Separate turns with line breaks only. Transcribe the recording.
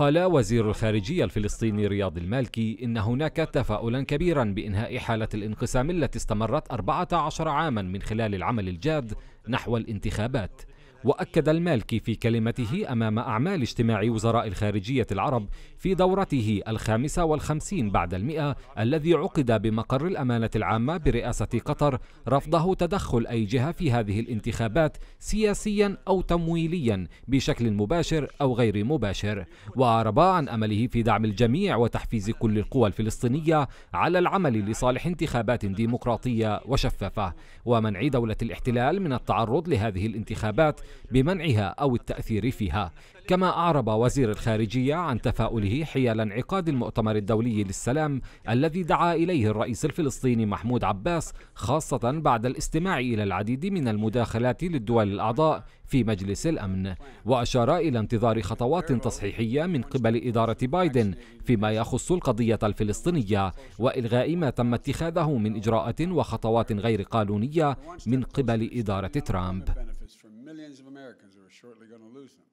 قال وزير الخارجية الفلسطيني رياض المالكي إن هناك تفاؤلا كبيرا بإنهاء حالة الانقسام التي استمرت 14 عاما من خلال العمل الجاد نحو الانتخابات. وأكد المالكي في كلمته أمام أعمال اجتماع وزراء الخارجية العرب في دورته الخامسة والخمسين بعد المئة الذي عقد بمقر الأمانة العامة برئاسة قطر رفضه تدخل أي جهة في هذه الانتخابات سياسيا أو تمويليا بشكل مباشر أو غير مباشر. وأعرب عن أمله في دعم الجميع وتحفيز كل القوى الفلسطينية على العمل لصالح انتخابات ديمقراطية وشفافة. ومنع دولة الاحتلال من التعرض لهذه الانتخابات بمنعها أو التأثير فيها. كما أعرب وزير الخارجية عن تفاؤله حيال انعقاد المؤتمر الدولي للسلام الذي دعا إليه الرئيس الفلسطيني محمود عباس خاصة بعد الاستماع إلى العديد من المداخلات للدول الأعضاء في مجلس الأمن. وأشار إلى انتظار خطوات تصحيحية من قبل إدارة بايدن فيما يخص القضية الفلسطينية وإلغاء ما تم اتخاذه من إجراءات وخطوات غير قانونية من قبل إدارة ترامب. Millions of Americans who are shortly going to lose them.